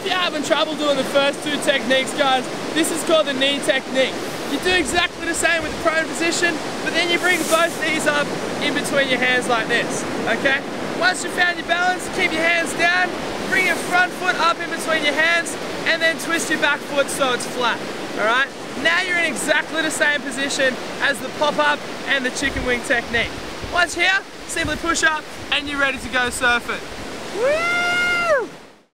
if you're having trouble doing the first two techniques, guys, this is called the knee technique. You do exactly the same with the prone position, but then you bring both knees up in between your hands like this, okay? Once you've found your balance, keep your hands down, bring your front foot up in between your hands, and then twist your back foot so it's flat, all right? Now you're in exactly the same position as the pop-up and the chicken wing technique. Once here, simply push up and you're ready to go surfing. Woo!